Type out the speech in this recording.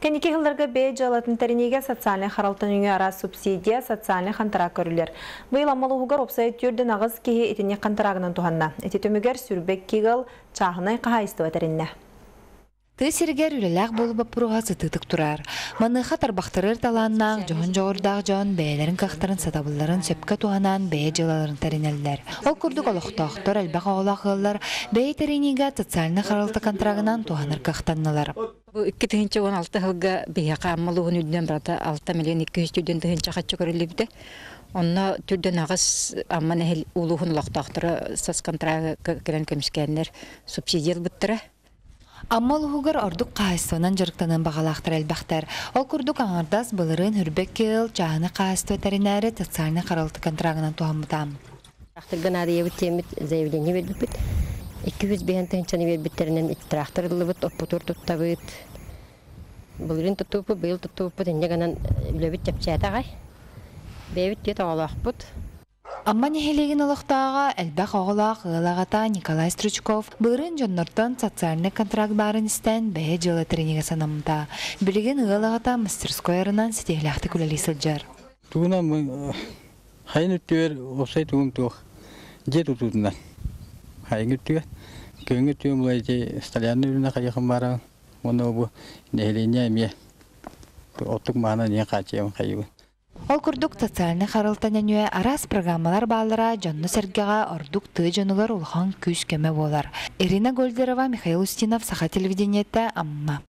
Кәнеке хылларга бе жалатын тәрінеге социальный харалтын үңі ара субсидия социальный қантара көрілер. Бұл амалы ұғығар опсай түрдің ағыз кейі етіне қантарағынан туғанна. Эти төмігер сүрбек кегіл чағынай қағайыстыва тәрінне. Ты сиргер үлеләк болуп пуруга сытытык турар. Маныха тарбахтырыр таланнан жоон жогордак жоон бээлерин кахтарын сатабылларын сөпкө туганан бээ жылаларын таринеллер. Ол курдук олохтоохтор элбак оголакылар бээ таринига социальный харалты контрагынан кахтанналар. Бу 2016 жылга бияка аммалугун үдден брата 6 миллион 200 түден тыгынча хачы көрүлүбдө. Онна түрден агыс амман эхил улугун лохтоохтора сас контрага керен көмүскәннер субсидия буттыра. Аммал угар ордук багалаактар элбахтар. Ол курдук аңардас былырын хүрбек кыл жааны каайсто ветеринары социальный каралты контрагынан темит заявление. 200 бен тенчаны вербиттеринен тракторлыбыт оппутур туттабыт. Булрин туттупу, быйыл туттупу, тенде ганан лөбит чапчатагай. Бебит тет оголакпут. Амма нехелеген олықтаға әлбәқ оғылақ ғылағата Николай Стручков бұрын жоннортон социальный контракт барын істен бәе жылы трениге санамында. Білеген ғылағата мастерской арынан сетехляқты күләлі сылжар. Тугуна мы хайын үттүер опсай тугум туох. Же тутутунан. Хайын үттүер. Көнгө үттүер булай же сталянны үрүнө кайыкын бара. Оны бу нехеления эме. Оттук маана не качыйым кайыбын. Ол күрдік социальный харылтан әнуе арас программалар балыра жонны сәргеға ордук ты жонылар улхан күш кеме болар. Ирина Гольдерова, Михаил Устинов, Саха телевидениетті Амма.